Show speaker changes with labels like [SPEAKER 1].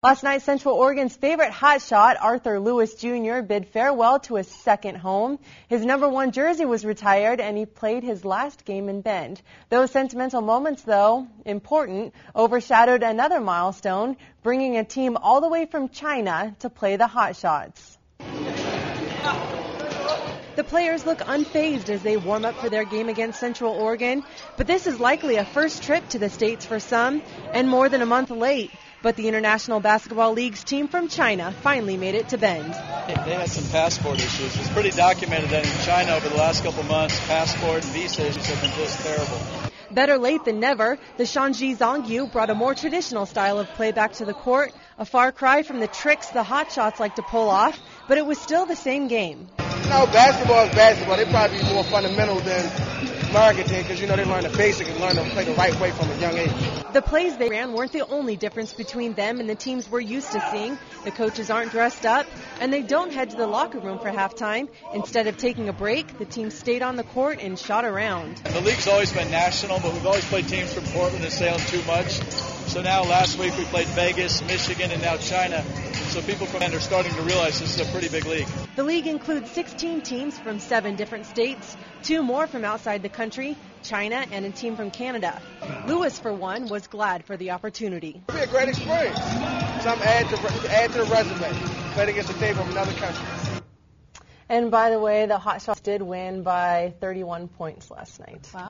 [SPEAKER 1] Last night, Central Oregon's favorite hotshot, Arthur Lewis Jr., bid farewell to his second home. His number one jersey was retired and he played his last game in Bend. Those sentimental moments, though, important, overshadowed another milestone, bringing a team all the way from China to play the hotshots. The players look unfazed as they warm up for their game against Central Oregon, but this is likely a first trip to the States for some, and more than a month late. But the International Basketball League's team from China finally made it to Bend.
[SPEAKER 2] They had some passport issues. It's pretty documented that in China over the last couple months, passport and visa issues have been just terrible.
[SPEAKER 1] Better late than never, the Shanxi Zhongyu brought a more traditional style of play back to the court, a far cry from the tricks the hotshots like to pull off, but it was still the same game.
[SPEAKER 3] You know, basketball is basketball. They probably be more fundamental than marketing because, you know, they learn the basics and learn to play the right way from a young age.
[SPEAKER 1] The plays they ran weren't the only difference between them and the teams we're used to seeing. The coaches aren't dressed up, and they don't head to the locker room for halftime. Instead of taking a break, the team stayed on the court and shot around.
[SPEAKER 2] The league's always been national, but we've always played teams from Portland and Salem too much. So now last week we played Vegas, Michigan, and now China. So people from Bend are starting to realize this is a pretty big league.
[SPEAKER 1] The league includes 16 teams from seven different states, two more from outside the country, China, and a team from Canada. Lewis, for one, was glad for the opportunity.
[SPEAKER 3] It'll be a great experience. Some add to add to the resume. Playing against a team from another country.
[SPEAKER 1] And by the way, the Hotshots did win by 31 points last night.
[SPEAKER 4] Wow.